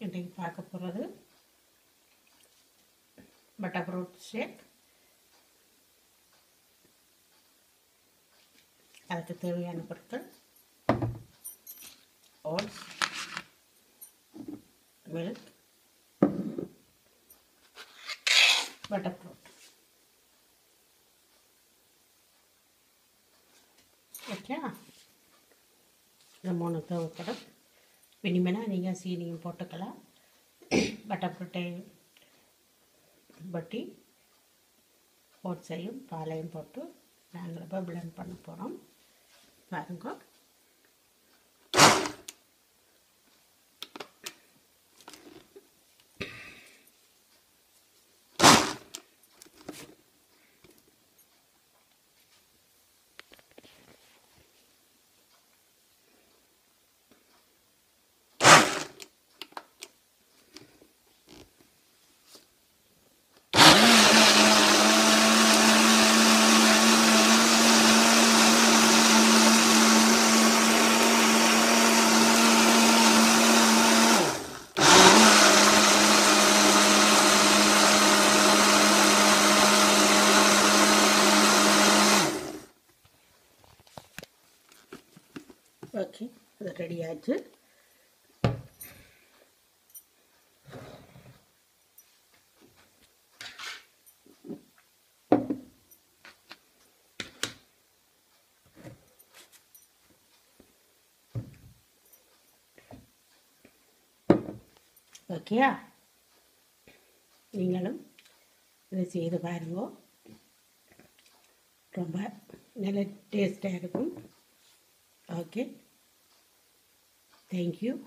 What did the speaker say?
இன்றைக்கு பார்க்க போகிறது பட்டர் ஃப்ரூட் ஷேக் அதுக்கு தேவையான பொருட்கள் oats milk butter fruit okay இந்த மூணு தேவைப்படும். வேணுமெனா நீங்கள் சீனியும் போட்டுக்கலாம். பட்டப்பட்டை பட்டி ஓட்ஸையும் பாலையும் போட்டு நாங்கள் இப்போ பிளெண்ட் பண்ண போகிறோம் பாருங்க. ஓகே அது ரெடி ஆச்சு ஓகேயா நீங்களும் இதை செய்து பாருங்க ரொம்ப நல்ல டேஸ்ட்டாக இருக்கும் Okay. Thank you.